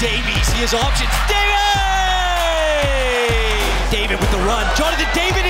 Davies, he has options. David! David with the run. Jonathan David!